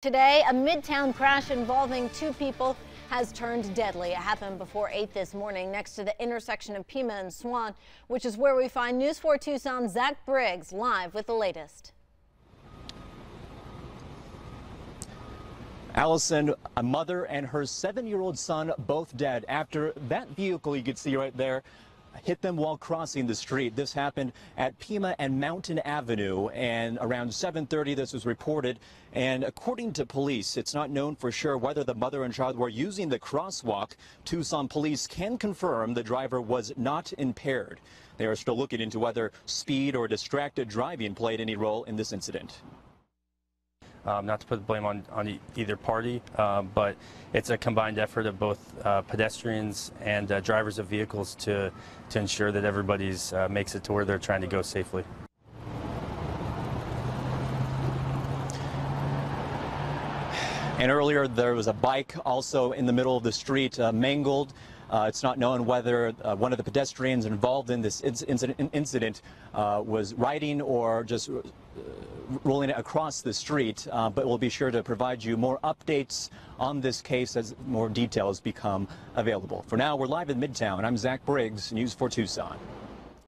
Today, a midtown crash involving two people has turned deadly. It happened before 8 this morning next to the intersection of Pima and Swan, which is where we find News 4 Tucson Zach Briggs live with the latest. Allison, a mother and her seven-year-old son both dead after that vehicle you can see right there hit them while crossing the street. This happened at Pima and Mountain Avenue, and around 7.30 this was reported. And according to police, it's not known for sure whether the mother and child were using the crosswalk. Tucson police can confirm the driver was not impaired. They are still looking into whether speed or distracted driving played any role in this incident. Um, not to put the blame on, on either party, uh, but it's a combined effort of both uh, pedestrians and uh, drivers of vehicles to, to ensure that everybody uh, makes it to where they're trying to go safely. And earlier there was a bike also in the middle of the street uh, mangled. Uh, it's not known whether uh, one of the pedestrians involved in this incident, incident uh, was riding or just rolling across the street, uh, but we'll be sure to provide you more updates on this case as more details become available. For now, we're live in Midtown. I'm Zach Briggs, News 4 Tucson.